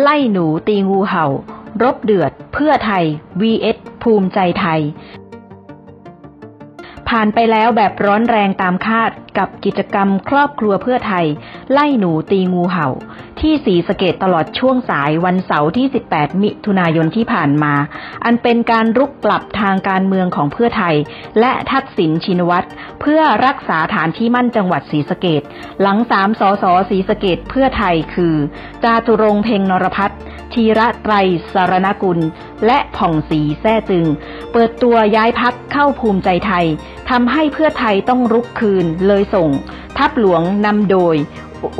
ไล่หนูตีงูเห่า รบเดือด เพื่อไทย vs ภูมิใจไทย ผ่านไปแล้วแบบร้อนแรงตามคาดกับกิจกรรมครอบครัวเพื่อไทย ไล่หนูตีงูเห่า ที่สีสะเกตตลอดช่วงสายวันเสาร์ที่ 18 มิถุนายนที่ผ่านมา อันเป็นการรุกกลับทางการเมืองของเพื่อไทย และทักษิณชินวัตรเพื่อรักษาฐานที่มั่นจังหวัดศรีสะเกดหลังสามสสศรีสะเกดเพื่อไทยคือ จาตุรงเพ็งนรพัฒน์ธีระไตรสารณกุล และผ่องศรีแท้จึง เปิดตัวย้ายพักเข้าภูมิใจไทยทำให้เพื่อไทยต้องรุกคืนเลยส่ง ทัพหลวงนำโดย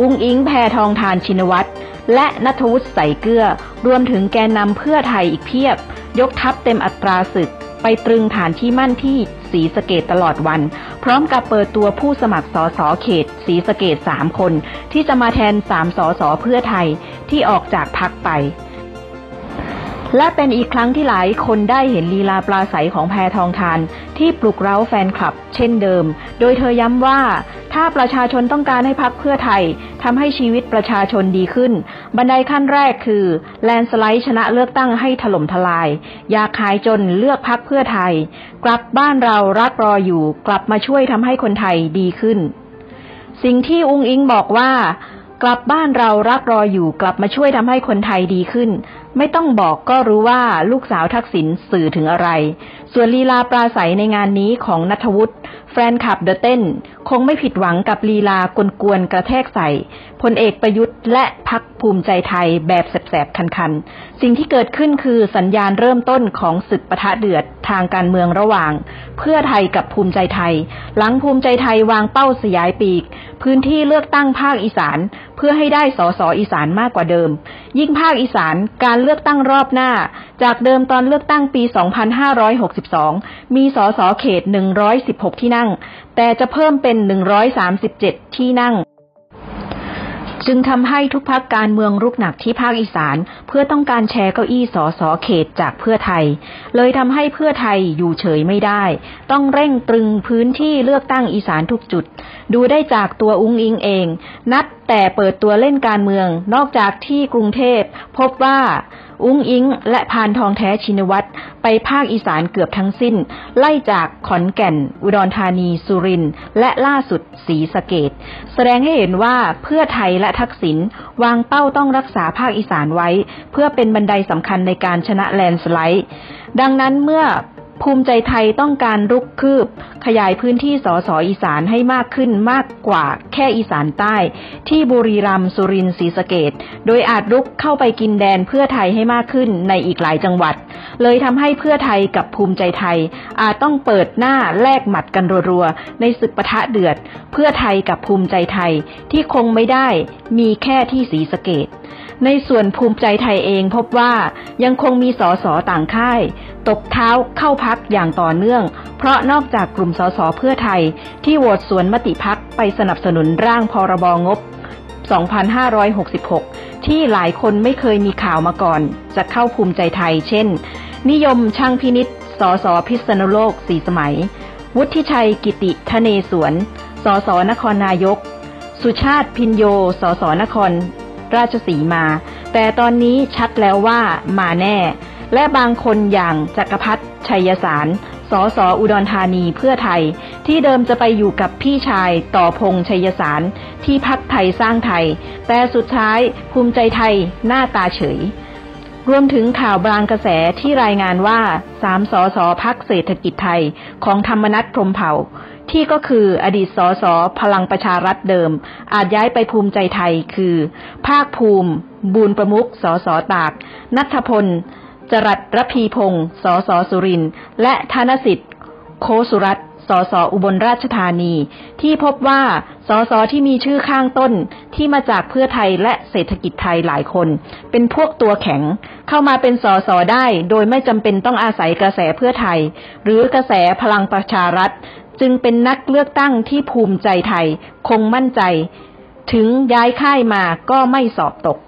อุ้งอิงแพทองทานชินวัตร และนัทวุฒิใสเกลือ รวมถึงแกนนำเพื่อไทยอีกเพียบ ยกทัพเต็มอัตราศึก ไปตรึงฐานที่มั่นที่ศรีสะเกดตลอดวัน พร้อมกับเปิดตัวผู้สมัครสอสอเขตศรีสะเกดสามคน ที่จะมาแทนสามสอสอเพื่อไทยที่ออกจากพักไป และเป็นอีกครั้งที่หลายคนได้เห็นลีลาปลาใสของแพทองทาน ที่ปลุกเร้าแฟนคลับ เช่นเดิม โดยเธอย้ำว่า ถ้าประชาชนต้องการให้พักเพื่อไทยทำให้ชีวิตประชาชนดีขึ้น บันไดขั้นแรกคือ แลนสไลด์ชนะเลือกตั้งให้ถล่มทลาย อยากขายจนเลือกพักเพื่อไทย กลับบ้านเรารักรออยู่ กลับมาช่วยทำให้คนไทยดีขึ้น สิ่งที่อุงอิงบอกว่ากลับบ้านเรารักรออยู่กลับมาช่วยทำให้คนไทยดีขึ้น ไม่ต้องบอกก็รู้ว่าลูกสาวทักษิณสื่อถึงอะไร ส่วนลีลาปราศัยในงานนี้ของนัทวุฒิแฟนคลับเดอะเต้น คงไม่ผิดหวังกับลีลากลวนๆกระแทกใส่พลเอกประยุทธ์และพักภูมิใจไทยแบบแสบๆ คันๆ สิ่งที่เกิดขึ้นคือสัญญาณเริ่มต้นของศึกปะทะเดือดทางการเมืองระหว่าง เพื่อไทยกับภูมิใจไทย หลังภูมิใจไทยวางเป้าสยายปีก พื้นที่เลือกตั้งภาคอีสาน พื่อให้ได้สสอีสานมากกว่าเดิม ยิ่งภาคอีสานการเลือกตั้งรอบหน้า จากเดิมตอนเลือกตั้งปี 2562 มีสสเขต 116 ที่นั่ง แต่จะเพิ่มเป็น 137 ที่นั่งจึงทำให้ทุกพักการเมืองรุกหนักที่ภาคอีสาน เพื่อต้องการแชร์เก้าอี้สอสอเขตจากเพื่อไทย เลยทำให้เพื่อไทยอยู่เฉยไม่ได้ ต้องเร่งตรึงพื้นที่เลือกตั้งอีสานทุกจุด ดูได้จากตัวอุ้งอิงเอง นัดแต่เปิดตัวเล่นการเมือง นอกจากที่กรุงเทพ พบว่าอุ้งอิง และพานทองแท้ชินวัตรไปภาคอีสานเกือบทั้งสิ้น ไล่จากขอนแก่น อุดรธานี สุรินทร์และล่าสุดศรีสะเกดแสดงให้เห็นว่าเพื่อไทยและทักษิณวางเป้าต้องรักษาภาคอีสานไว้ เพื่อเป็นบันไดสำคัญในการชนะแลนสไลด์ ดังนั้นเมื่อ ภูมิใจไทยต้องการรุกคืบ ขยายพื้นที่สสอีสานให้มากขึ้นมากกว่าแค่อีสานใต้ ที่บุรีรัมย์สุรินทร์ศรีสะเกดโดยอาจรุกเข้าไปกินแดนเพื่อไทยให้มากขึ้นในอีกหลายจังหวัด เลยทำให้เพื่อไทยกับภูมิใจไทย อาจต้องเปิดหน้าแลกหมัดกันรัวๆ ในศึกปะทะเดือด เพื่อไทยกับภูมิใจไทยที่คงไม่ได้มีแค่ที่ศรีสะเกด ในส่วนภูมิใจไทยเองพบว่ายังคงมีสสต่างค่าย ตบเท้าเข้าพักอย่างต่อเนื่อง เพราะนอกจากกลุ่มสสเพื่อไทย ที่โหวตสวนมติพักไปสนับสนุนร่างพรบงบ 2566 ที่หลายคนไม่เคยมีข่าวมาก่อน จะเข้าภูมิใจไทย เช่น นิยมช่างพินิษสสพิษณุโลกสีสมัย วุฒิชัยกิติทะเนศวรสสนครนายก สุชาติพินโยสสนคร ราชสีมา แต่ตอนนี้ชัดแล้วว่ามาแน่ และบางคนอย่างจักรพัฒชัยสารสสอุดรธานีเพื่อไทย ที่เดิมจะไปอยู่กับพี่ชายต่อพงชัยสารที่พักไทยสร้างไทย แต่สุดท้ายภูมิใจไทยหน้าตาเฉย รวมถึงข่าวบางกระแสที่รายงานว่าสามสอสอพักเศรษฐกิจไทยของธรรมนัฐพรมเผ่า ที่ก็คืออดีตสอสอพลังประชารัฐเดิม อาจย้ายไปภูมิใจไทยคือ ภาคภูมิ บูรประมุขสอสอตาก นัทพล จรัสรพีพงศ์สสสุรินและธนสิทธิ์ โคสุรัตสสอุบลราชธานี ที่พบว่าสสที่มีชื่อข้างต้นที่มาจากเพื่อไทยและเศรษฐกิจไทยหลายคน เป็นพวกตัวแข็ง เข้ามาเป็นสสได้ โดยไม่จำเป็นต้องอาศัยกระแสเพื่อไทย หรือกระแสพลังประชารัฐ จึงเป็นนักเลือกตั้งที่ภูมิใจไทย คงมั่นใจ ถึงย้ายค่ายมาก็ไม่สอบตก